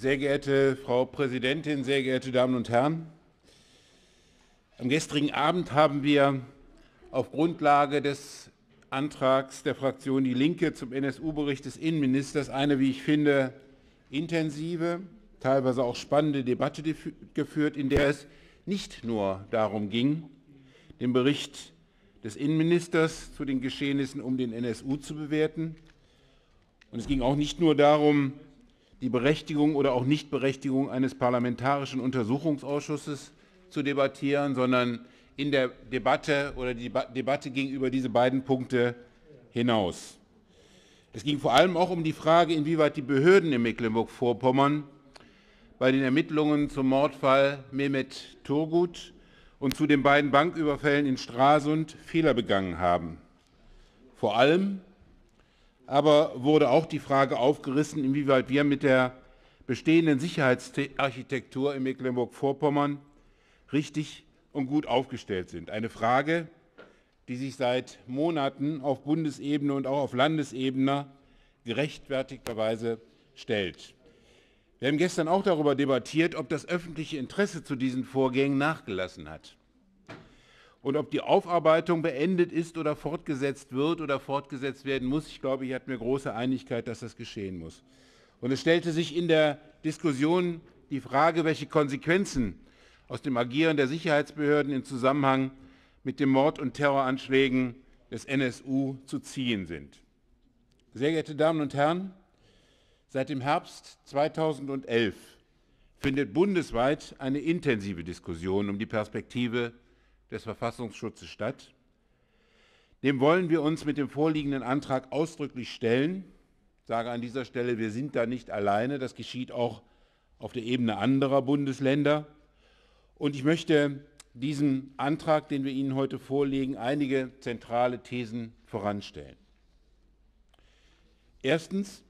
Sehr geehrte Frau Präsidentin, sehr geehrte Damen und Herren! Am gestrigen Abend haben wir auf Grundlage des Antrags der Fraktion Die Linke zum NSU-Bericht des Innenministers eine, wie ich finde, intensive, teilweise auch spannende Debatte geführt, in der es nicht nur darum ging, den Bericht des Innenministers zu den Geschehnissen um den NSU zu bewerten. Und es ging auch nicht nur darum, die Berechtigung oder auch Nichtberechtigung eines parlamentarischen Untersuchungsausschusses zu debattieren, sondern in der Debatte oder die Debatte ging über diese beiden Punkte hinaus. Es ging vor allem auch um die Frage, inwieweit die Behörden in Mecklenburg-Vorpommern bei den Ermittlungen zum Mordfall Mehmet Turgut und zu den beiden Banküberfällen in Stralsund Fehler begangen haben. Vor allem aber wurde auch die Frage aufgerissen, inwieweit wir mit der bestehenden Sicherheitsarchitektur in Mecklenburg-Vorpommern richtig und gut aufgestellt sind. Eine Frage, die sich seit Monaten auf Bundesebene und auch auf Landesebene gerechtfertigterweise stellt. Wir haben gestern auch darüber debattiert, ob das öffentliche Interesse zu diesen Vorgängen nachgelassen hat und ob die Aufarbeitung beendet ist oder fortgesetzt wird oder fortgesetzt werden muss. Ich glaube, hier hatten wir große Einigkeit, dass das geschehen muss. Und es stellte sich in der Diskussion die Frage, welche Konsequenzen aus dem Agieren der Sicherheitsbehörden im Zusammenhang mit den Mord- und Terroranschlägen des NSU zu ziehen sind. Sehr geehrte Damen und Herren, seit dem Herbst 2011 findet bundesweit eine intensive Diskussion um die Perspektive des Verfassungsschutzes statt. Dem wollen wir uns mit dem vorliegenden Antrag ausdrücklich stellen. Ich sage an dieser Stelle, wir sind da nicht alleine. Das geschieht auch auf der Ebene anderer Bundesländer. Und ich möchte diesem Antrag, den wir Ihnen heute vorlegen, einige zentrale Thesen voranstellen. Erstens,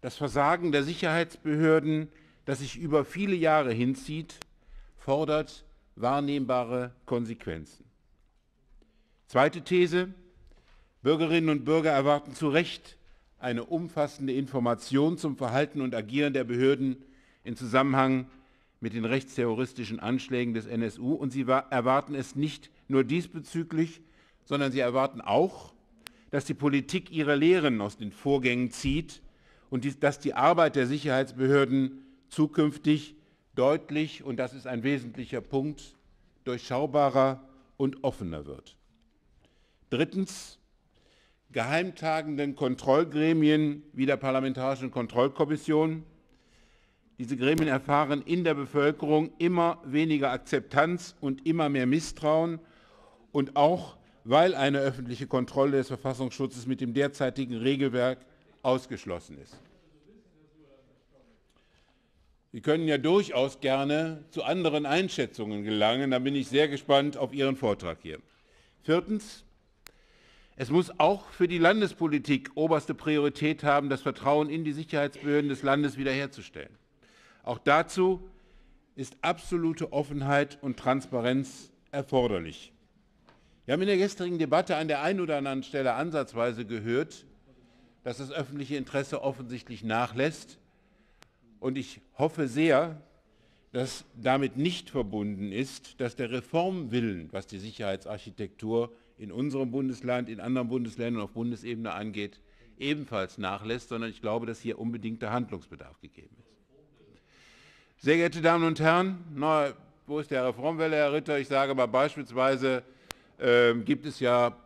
das Versagen der Sicherheitsbehörden, das sich über viele Jahre hinzieht, fordert wahrnehmbare Konsequenzen. Zweite These. Bürgerinnen und Bürger erwarten zu Recht eine umfassende Information zum Verhalten und Agieren der Behörden in Zusammenhang mit den rechtsterroristischen Anschlägen des NSU. Und sie erwarten es nicht nur diesbezüglich, sondern sie erwarten auch, dass die Politik ihre Lehren aus den Vorgängen zieht und dass die Arbeit der Sicherheitsbehörden zukünftig deutlich, und das ist ein wesentlicher Punkt, durchschaubarer und offener wird. Drittens, geheimtagenden Kontrollgremien wie der Parlamentarischen Kontrollkommission. Diese Gremien erfahren in der Bevölkerung immer weniger Akzeptanz und immer mehr Misstrauen und auch, weil eine öffentliche Kontrolle des Verfassungsschutzes mit dem derzeitigen Regelwerk ausgeschlossen ist. Sie können ja durchaus gerne zu anderen Einschätzungen gelangen. Da bin ich sehr gespannt auf Ihren Vortrag hier. Viertens. Es muss auch für die Landespolitik oberste Priorität haben, das Vertrauen in die Sicherheitsbehörden des Landes wiederherzustellen. Auch dazu ist absolute Offenheit und Transparenz erforderlich. Wir haben in der gestrigen Debatte an der einen oder anderen Stelle ansatzweise gehört, dass das öffentliche Interesse offensichtlich nachlässt. Und ich hoffe sehr, dass damit nicht verbunden ist, dass der Reformwillen, was die Sicherheitsarchitektur in unserem Bundesland, in anderen Bundesländern auf Bundesebene angeht, ebenfalls nachlässt, sondern ich glaube, dass hier unbedingter Handlungsbedarf gegeben ist. Sehr geehrte Damen und Herren, na, wo ist der Reformwelle, Herr Ritter? Ich sage mal beispielsweise, äh, gibt es ja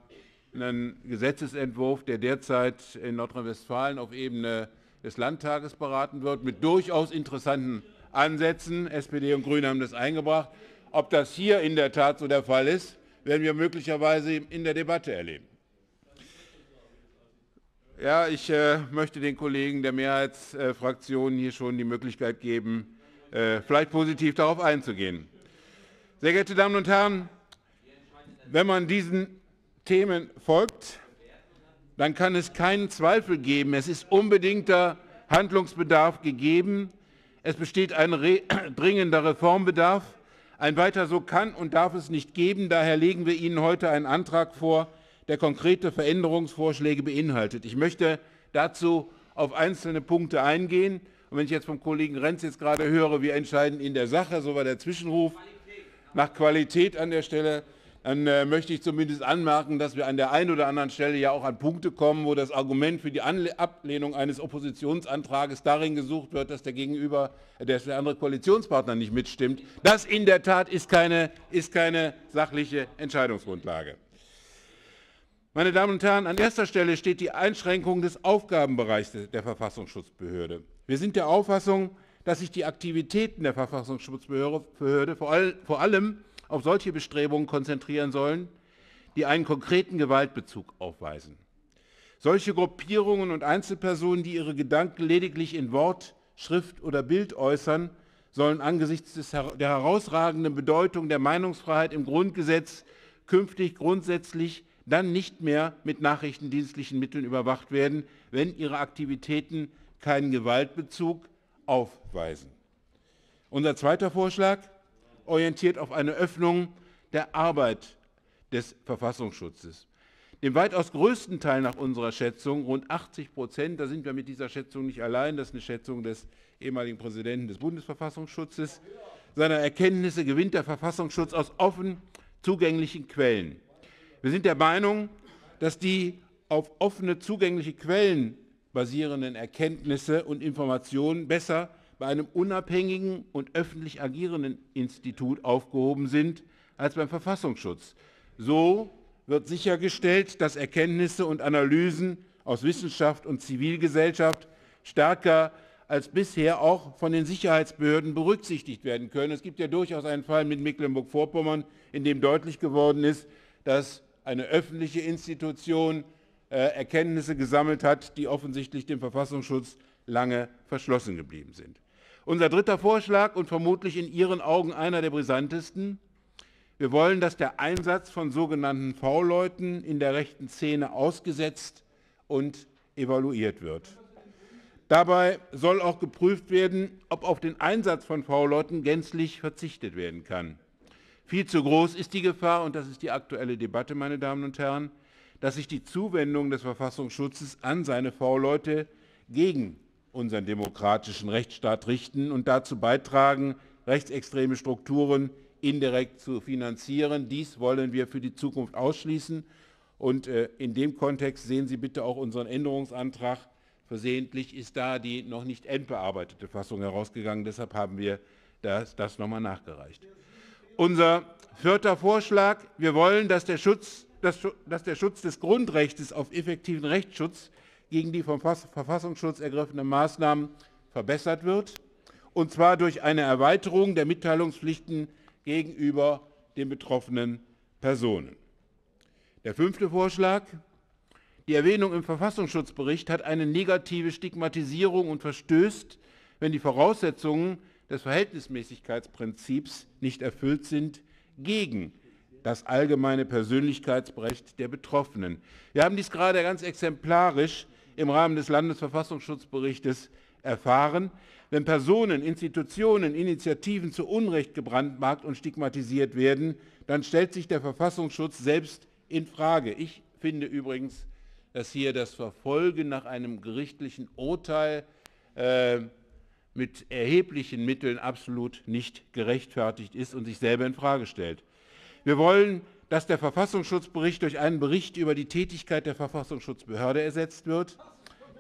einen Gesetzesentwurf, der derzeit in Nordrhein-Westfalen auf Ebene des Landtages beraten wird, mit durchaus interessanten Ansätzen. SPD und Grüne haben das eingebracht. Ob das hier in der Tat so der Fall ist, werden wir möglicherweise in der Debatte erleben. Ja, ich äh, möchte den Kollegen der Mehrheitsfraktionen hier schon die Möglichkeit geben, äh, vielleicht positiv darauf einzugehen. Sehr geehrte Damen und Herren, wenn man diesen Themen folgt, dann kann es keinen Zweifel geben. Es ist unbedingter Handlungsbedarf gegeben. Es besteht ein re dringender Reformbedarf. Ein weiter so kann und darf es nicht geben. Daher legen wir Ihnen heute einen Antrag vor, der konkrete Veränderungsvorschläge beinhaltet. Ich möchte dazu auf einzelne Punkte eingehen Und wenn ich jetzt vom Kollegen Renz jetzt gerade höre, wir entscheiden in der Sache, so war der Zwischenruf, nach Qualität an der Stelle, dann äh, möchte ich zumindest anmerken, dass wir an der einen oder anderen Stelle ja auch an Punkte kommen, wo das Argument für die Anle Ablehnung eines Oppositionsantrages darin gesucht wird, dass der Gegenüber, dass der andere Koalitionspartner nicht mitstimmt. Das in der Tat ist keine, ist keine sachliche Entscheidungsgrundlage. Meine Damen und Herren, an erster Stelle steht die Einschränkung des Aufgabenbereichs der Verfassungsschutzbehörde. Wir sind der Auffassung, dass sich die Aktivitäten der Verfassungsschutzbehörde vor allem auf solche Bestrebungen konzentrieren sollen, die einen konkreten Gewaltbezug aufweisen. Solche Gruppierungen und Einzelpersonen, die ihre Gedanken lediglich in Wort, Schrift oder Bild äußern, sollen angesichts des, der herausragenden Bedeutung der Meinungsfreiheit im Grundgesetz künftig grundsätzlich dann nicht mehr mit nachrichtendienstlichen Mitteln überwacht werden, wenn ihre Aktivitäten keinen Gewaltbezug aufweisen. Unser zweiter Vorschlag orientiert auf eine Öffnung der Arbeit des Verfassungsschutzes. Dem weitaus größten Teil nach unserer Schätzung, rund 80 Prozent, da sind wir mit dieser Schätzung nicht allein, das ist eine Schätzung des ehemaligen Präsidenten des Bundesverfassungsschutzes, seiner Erkenntnisse gewinnt der Verfassungsschutz aus offen zugänglichen Quellen. Wir sind der Meinung, dass die auf offene zugängliche Quellen basierenden Erkenntnisse und Informationen besser bei einem unabhängigen und öffentlich agierenden Institut aufgehoben sind als beim Verfassungsschutz. So wird sichergestellt, dass Erkenntnisse und Analysen aus Wissenschaft und Zivilgesellschaft stärker als bisher auch von den Sicherheitsbehörden berücksichtigt werden können. Es gibt ja durchaus einen Fall mit Mecklenburg-Vorpommern, in dem deutlich geworden ist, dass eine öffentliche Institution äh, Erkenntnisse gesammelt hat, die offensichtlich dem Verfassungsschutz lange verschlossen geblieben sind. Unser dritter Vorschlag und vermutlich in Ihren Augen einer der brisantesten. Wir wollen, dass der Einsatz von sogenannten V-Leuten in der rechten Szene ausgesetzt und evaluiert wird. Dabei soll auch geprüft werden, ob auf den Einsatz von V-Leuten gänzlich verzichtet werden kann. Viel zu groß ist die Gefahr, und das ist die aktuelle Debatte, meine Damen und Herren, dass sich die Zuwendung des Verfassungsschutzes an seine V-Leute gegen unseren demokratischen Rechtsstaat richten und dazu beitragen, rechtsextreme Strukturen indirekt zu finanzieren. Dies wollen wir für die Zukunft ausschließen. Und äh, in dem Kontext sehen Sie bitte auch unseren Änderungsantrag. Versehentlich ist da die noch nicht endbearbeitete Fassung herausgegangen. Deshalb haben wir das, das nochmal nachgereicht. Unser vierter Vorschlag. Wir wollen, dass der, Schutz, dass, dass der Schutz des Grundrechts auf effektiven Rechtsschutz gegen die vom Verfassungsschutz ergriffenen Maßnahmen verbessert wird, und zwar durch eine Erweiterung der Mitteilungspflichten gegenüber den betroffenen Personen. Der fünfte Vorschlag. Die Erwähnung im Verfassungsschutzbericht hat eine negative Stigmatisierung und verstößt, wenn die Voraussetzungen des Verhältnismäßigkeitsprinzips nicht erfüllt sind, gegen das allgemeine Persönlichkeitsrecht der Betroffenen. Wir haben dies gerade ganz exemplarisch im Rahmen des Landesverfassungsschutzberichtes erfahren. Wenn Personen, Institutionen, Initiativen zu Unrecht gebrandmarkt und stigmatisiert werden, dann stellt sich der Verfassungsschutz selbst in Frage. Ich finde übrigens, dass hier das Verfolgen nach einem gerichtlichen Urteil äh, mit erheblichen Mitteln absolut nicht gerechtfertigt ist und sich selber in Frage stellt. Wir wollen dass der Verfassungsschutzbericht durch einen Bericht über die Tätigkeit der Verfassungsschutzbehörde ersetzt wird,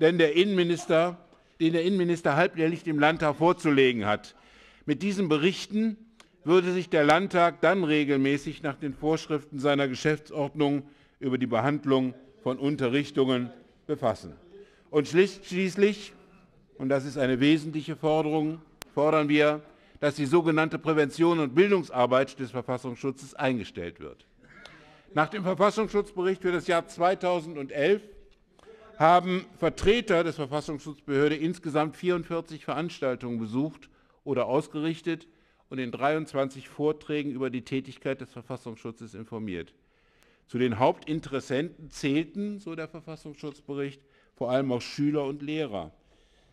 denn der Innenminister, den der Innenminister halbjährlich dem Landtag vorzulegen hat. Mit diesen Berichten würde sich der Landtag dann regelmäßig nach den Vorschriften seiner Geschäftsordnung über die Behandlung von Unterrichtungen befassen. Und schließlich, und das ist eine wesentliche Forderung, fordern wir, dass die sogenannte Prävention und Bildungsarbeit des Verfassungsschutzes eingestellt wird. Nach dem Verfassungsschutzbericht für das Jahr 2011 haben Vertreter des Verfassungsschutzbehörde insgesamt 44 Veranstaltungen besucht oder ausgerichtet und in 23 Vorträgen über die Tätigkeit des Verfassungsschutzes informiert. Zu den Hauptinteressenten zählten, so der Verfassungsschutzbericht, vor allem auch Schüler und Lehrer.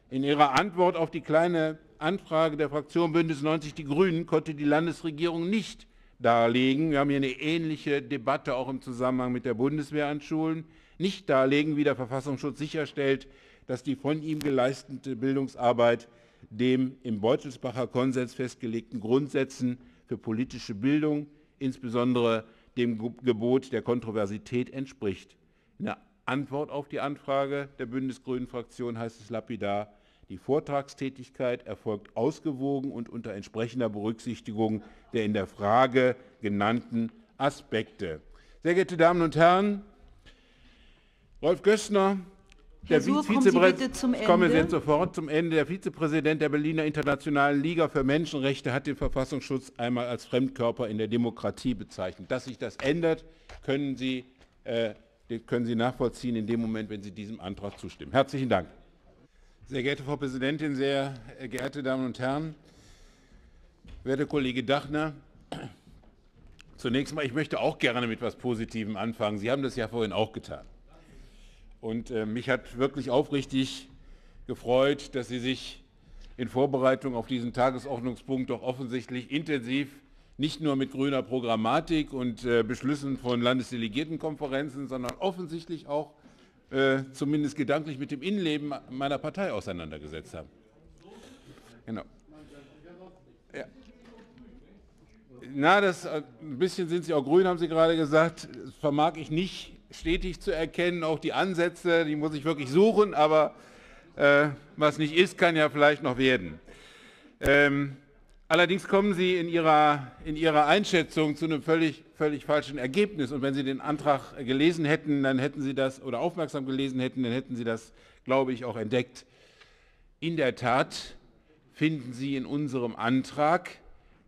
In ihrer Antwort auf die kleine Anfrage der Fraktion Bündnis 90 Die Grünen konnte die Landesregierung nicht darlegen, wir haben hier eine ähnliche Debatte auch im Zusammenhang mit der Bundeswehr an Schulen, nicht darlegen, wie der Verfassungsschutz sicherstellt, dass die von ihm geleistete Bildungsarbeit dem im Beutelsbacher Konsens festgelegten Grundsätzen für politische Bildung, insbesondere dem Gebot der Kontroversität entspricht. In der Antwort auf die Anfrage der Bündnisgrünen-Fraktion heißt es lapidar, die Vortragstätigkeit erfolgt ausgewogen und unter entsprechender Berücksichtigung der in der Frage genannten Aspekte. Sehr geehrte Damen und Herren, Rolf Gößner, der Vizepräsident, ich komme jetzt sofort zum Ende. Der Vizepräsident der Berliner Internationalen Liga für Menschenrechte hat den Verfassungsschutz einmal als Fremdkörper in der Demokratie bezeichnet. Dass sich das ändert, können Sie, äh, können Sie nachvollziehen in dem Moment, wenn Sie diesem Antrag zustimmen. Herzlichen Dank. Sehr geehrte Frau Präsidentin, sehr geehrte Damen und Herren, werter Kollege Dachner, zunächst mal, ich möchte auch gerne mit etwas Positivem anfangen. Sie haben das ja vorhin auch getan. Und äh, mich hat wirklich aufrichtig gefreut, dass Sie sich in Vorbereitung auf diesen Tagesordnungspunkt doch offensichtlich intensiv nicht nur mit grüner Programmatik und äh, Beschlüssen von Landesdelegiertenkonferenzen, sondern offensichtlich auch äh, zumindest gedanklich mit dem Innenleben meiner Partei auseinandergesetzt haben. Genau. Ja. Na, das, äh, ein bisschen sind Sie auch grün, haben Sie gerade gesagt. Das vermag ich nicht stetig zu erkennen, auch die Ansätze, die muss ich wirklich suchen, aber äh, was nicht ist, kann ja vielleicht noch werden. Ähm, allerdings kommen Sie in Ihrer, in Ihrer Einschätzung zu einem völlig, völlig falschen Ergebnis. Und wenn Sie den Antrag gelesen hätten, dann hätten Sie das, oder aufmerksam gelesen hätten, dann hätten Sie das, glaube ich, auch entdeckt. In der Tat finden Sie in unserem Antrag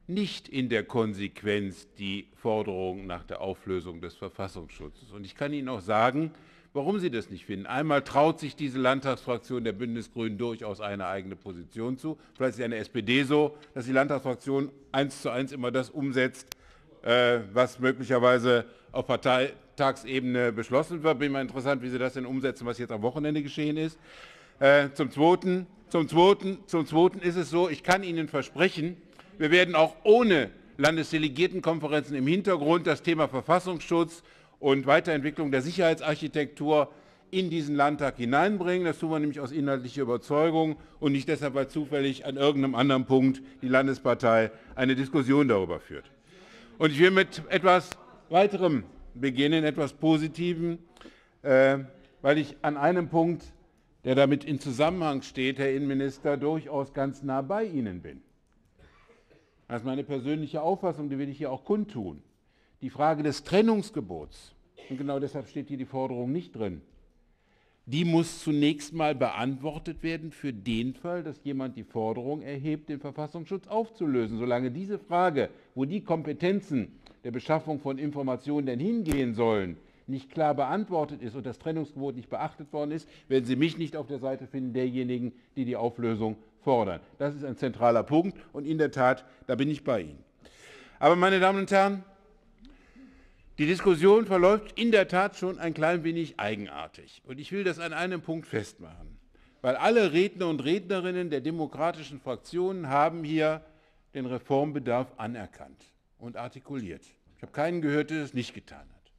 nicht in der Konsequenz die Forderung nach der Auflösung des Verfassungsschutzes. Und ich kann Ihnen auch sagen, warum Sie das nicht finden. Einmal traut sich diese Landtagsfraktion der Bündnisgrünen durchaus eine eigene Position zu. Vielleicht ist ja in der SPD so, dass die Landtagsfraktion eins zu eins immer das umsetzt, was möglicherweise auf Parteitagsebene beschlossen wird. Bin mal interessant, wie Sie das denn umsetzen, was jetzt am Wochenende geschehen ist. Äh, zum Zweiten, zum Zweiten, zum Zweiten ist es so, ich kann Ihnen versprechen, wir werden auch ohne Landesdelegiertenkonferenzen im Hintergrund das Thema Verfassungsschutz und Weiterentwicklung der Sicherheitsarchitektur in diesen Landtag hineinbringen. Das tun wir nämlich aus inhaltlicher Überzeugung und nicht deshalb, weil zufällig an irgendeinem anderen Punkt die Landespartei eine Diskussion darüber führt. Und ich will mit etwas weiterem beginnen, etwas Positivem, äh, weil ich an einem Punkt, der damit in Zusammenhang steht, Herr Innenminister, durchaus ganz nah bei Ihnen bin. Das ist meine persönliche Auffassung, die will ich hier auch kundtun. Die Frage des Trennungsgebots, und genau deshalb steht hier die Forderung nicht drin, die muss zunächst mal beantwortet werden für den Fall, dass jemand die Forderung erhebt, den Verfassungsschutz aufzulösen. Solange diese Frage, wo die Kompetenzen der Beschaffung von Informationen denn hingehen sollen, nicht klar beantwortet ist und das Trennungsgebot nicht beachtet worden ist, werden Sie mich nicht auf der Seite finden derjenigen, die die Auflösung fordern. Das ist ein zentraler Punkt und in der Tat, da bin ich bei Ihnen. Aber meine Damen und Herren, die Diskussion verläuft in der Tat schon ein klein wenig eigenartig. Und ich will das an einem Punkt festmachen. Weil alle Redner und Rednerinnen der demokratischen Fraktionen haben hier den Reformbedarf anerkannt und artikuliert. Ich habe keinen gehört, der das nicht getan hat.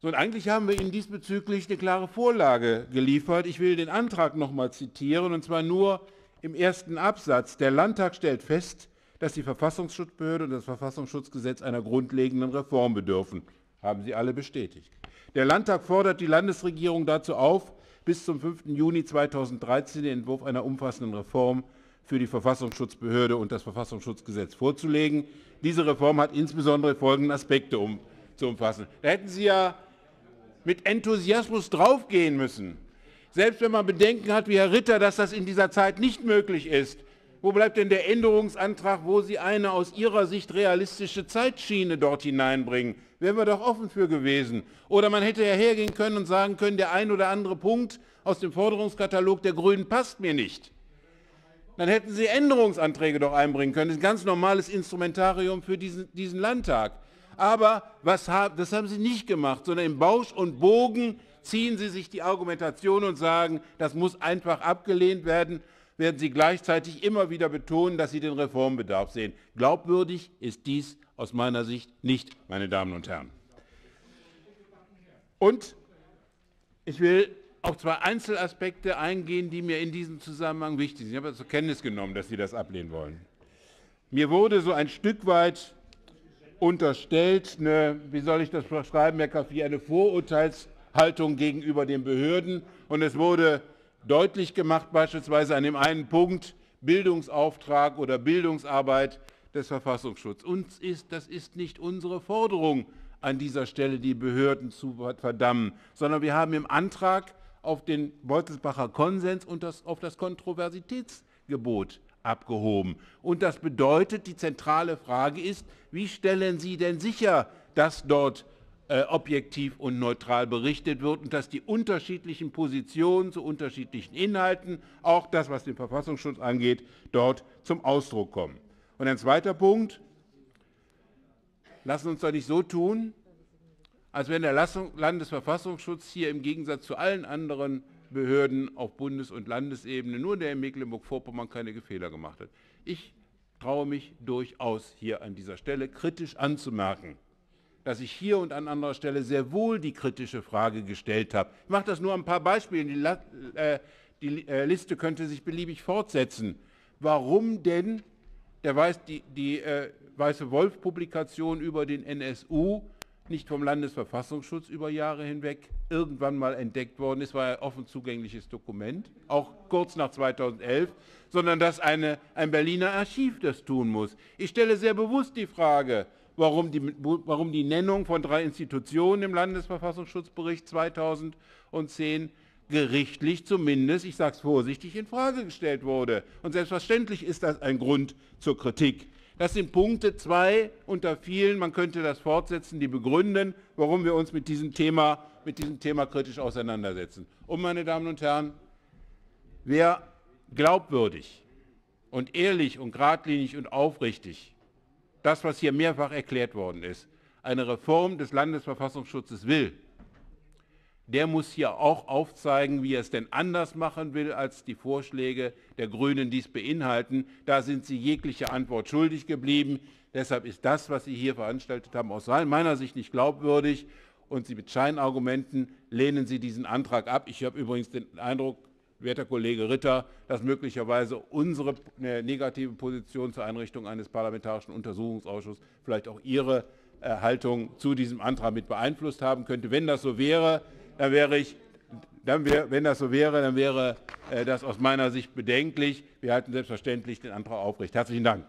So, und eigentlich haben wir Ihnen diesbezüglich eine klare Vorlage geliefert. Ich will den Antrag noch mal zitieren, und zwar nur im ersten Absatz. Der Landtag stellt fest, dass die Verfassungsschutzbehörde und das Verfassungsschutzgesetz einer grundlegenden Reform bedürfen. Haben Sie alle bestätigt. Der Landtag fordert die Landesregierung dazu auf, bis zum 5. Juni 2013 den Entwurf einer umfassenden Reform für die Verfassungsschutzbehörde und das Verfassungsschutzgesetz vorzulegen. Diese Reform hat insbesondere folgende Aspekte um, zu umfassen. Da hätten Sie ja mit Enthusiasmus draufgehen müssen. Selbst wenn man Bedenken hat, wie Herr Ritter, dass das in dieser Zeit nicht möglich ist. Wo bleibt denn der Änderungsantrag, wo Sie eine aus Ihrer Sicht realistische Zeitschiene dort hineinbringen? Wären wir doch offen für gewesen. Oder man hätte ja hergehen können und sagen können, der ein oder andere Punkt aus dem Forderungskatalog der Grünen passt mir nicht. Dann hätten Sie Änderungsanträge doch einbringen können. Das ist ein ganz normales Instrumentarium für diesen, diesen Landtag. Aber was, das haben sie nicht gemacht, sondern im Bausch und Bogen ziehen sie sich die Argumentation und sagen, das muss einfach abgelehnt werden, werden sie gleichzeitig immer wieder betonen, dass sie den Reformbedarf sehen. Glaubwürdig ist dies aus meiner Sicht nicht, meine Damen und Herren. Und ich will auf zwei Einzelaspekte eingehen, die mir in diesem Zusammenhang wichtig sind. Ich habe zur Kenntnis genommen, dass Sie das ablehnen wollen. Mir wurde so ein Stück weit unterstellt, eine, wie soll ich das beschreiben, Herr Kaffi, eine Vorurteilshaltung gegenüber den Behörden. Und es wurde deutlich gemacht, beispielsweise an dem einen Punkt, Bildungsauftrag oder Bildungsarbeit des Verfassungsschutzes. Uns ist, das ist nicht unsere Forderung, an dieser Stelle die Behörden zu verdammen, sondern wir haben im Antrag auf den Beutelsbacher Konsens und das, auf das Kontroversitätsgebot abgehoben. Und das bedeutet, die zentrale Frage ist, wie stellen Sie denn sicher, dass dort objektiv und neutral berichtet wird und dass die unterschiedlichen Positionen zu unterschiedlichen Inhalten, auch das, was den Verfassungsschutz angeht, dort zum Ausdruck kommen. Und ein zweiter Punkt, lassen uns doch nicht so tun, als wenn der Landesverfassungsschutz hier im Gegensatz zu allen anderen Behörden auf Bundes- und Landesebene, nur der in Mecklenburg-Vorpommern keine Fehler gemacht hat. Ich traue mich durchaus hier an dieser Stelle kritisch anzumerken, dass ich hier und an anderer Stelle sehr wohl die kritische Frage gestellt habe. Ich mache das nur ein paar Beispiele. Die, äh, die äh, Liste könnte sich beliebig fortsetzen. Warum denn der Weiß, die, die äh, Weiße Wolf-Publikation über den NSU nicht vom Landesverfassungsschutz über Jahre hinweg irgendwann mal entdeckt worden ist, war ein offen zugängliches Dokument, auch kurz nach 2011, sondern dass eine, ein Berliner Archiv das tun muss. Ich stelle sehr bewusst die Frage, warum die, warum die Nennung von drei Institutionen im Landesverfassungsschutzbericht 2010 gerichtlich zumindest, ich sage es vorsichtig, in Frage gestellt wurde. Und selbstverständlich ist das ein Grund zur Kritik. Das sind Punkte zwei unter vielen, man könnte das fortsetzen, die begründen, warum wir uns mit diesem Thema, mit diesem Thema kritisch auseinandersetzen. Und meine Damen und Herren, wer glaubwürdig und ehrlich und geradlinig und aufrichtig das, was hier mehrfach erklärt worden ist, eine Reform des Landesverfassungsschutzes will, der muss hier auch aufzeigen, wie er es denn anders machen will, als die Vorschläge der Grünen dies beinhalten. Da sind sie jegliche Antwort schuldig geblieben. Deshalb ist das, was Sie hier veranstaltet haben, aus meiner Sicht nicht glaubwürdig. Und Sie mit Scheinargumenten lehnen Sie diesen Antrag ab. Ich habe übrigens den Eindruck, werter Kollege Ritter, dass möglicherweise unsere negative Position zur Einrichtung eines parlamentarischen Untersuchungsausschusses vielleicht auch Ihre äh, Haltung zu diesem Antrag mit beeinflusst haben könnte. Wenn das so wäre, dann wäre ich, dann wär, wenn das so wäre, dann wäre äh, das aus meiner Sicht bedenklich. Wir halten selbstverständlich den Antrag aufrecht. Herzlichen Dank.